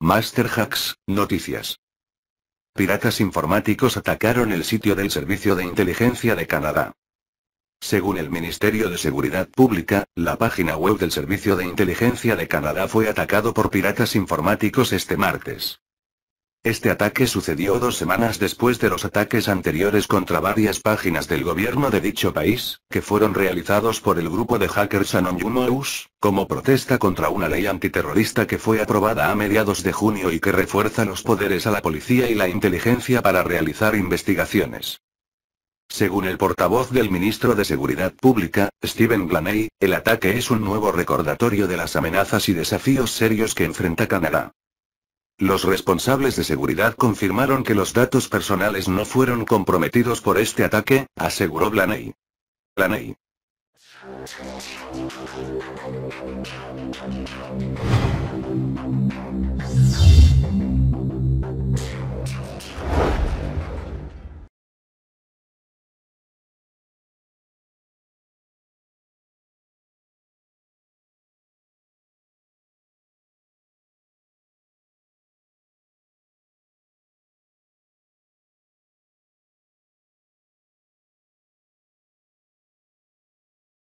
Master Hacks, noticias. Piratas informáticos atacaron el sitio del Servicio de Inteligencia de Canadá. Según el Ministerio de Seguridad Pública, la página web del Servicio de Inteligencia de Canadá fue atacado por piratas informáticos este martes. Este ataque sucedió dos semanas después de los ataques anteriores contra varias páginas del gobierno de dicho país, que fueron realizados por el grupo de hackers Anonymous, como protesta contra una ley antiterrorista que fue aprobada a mediados de junio y que refuerza los poderes a la policía y la inteligencia para realizar investigaciones. Según el portavoz del ministro de Seguridad Pública, Stephen Glaney, el ataque es un nuevo recordatorio de las amenazas y desafíos serios que enfrenta Canadá. Los responsables de seguridad confirmaron que los datos personales no fueron comprometidos por este ataque, aseguró Blaney. Blaney.